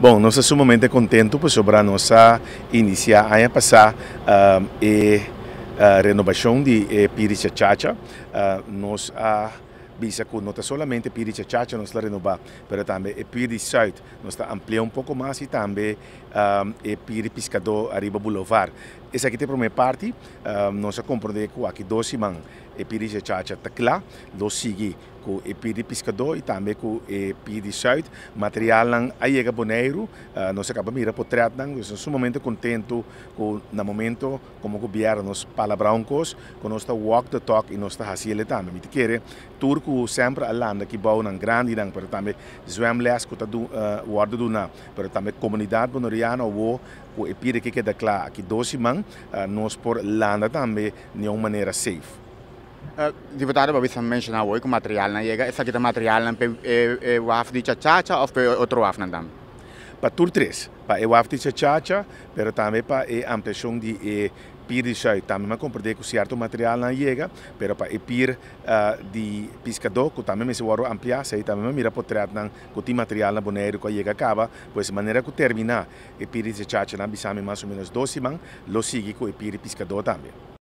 Bom, nós estamos sumamente contentos sobre a nossa iniciar ano passado uh, e a renovação de eh, Piri Chachacha. Uh, nós a bisa que não somente Piri Chachacha nós está renovar, mas também e Piri South nós está ampliar um pouco mais e também um, e Piri Pescador Arriba Boulevard. Essa aqui é a primeira parte, um, nós compreendemos que aqui dois semanas e Piri está lá, nós seguimos com o Piri Pescador e também com o Piri. Material aí é boneiro, uh, nós ir para o teatro, nós estamos sumamente contentos com no momento como governo nos palabrancos, com nós walk the talk e nós está fazendo também. Me quer turco sempre a que bau nang grande nang pero também zwemles que está do uh, guarda do na, pero também comunidade bonoriana ou o epire que queda claro aqui doce man uh, nós por landa também de uma maneira safe. Deputado Babi Sam mencionou hoje que o material chega, essa aqui é material o WAF de Chachacha ou é outro WAF não Para tudo três, para o WAF de Chachacha, mas também para a ampliação de e, pir de também me compreender que certo material não chega, mas para o pir uh, de pescador, que também me se vai ampliar, sei também me mira trás não, que o material na boneiro que acaba, pois de maneira que termina o pir de Chachacha, não bisame mais ou menos 12 semanas, lo sigue com o pir de pescador também.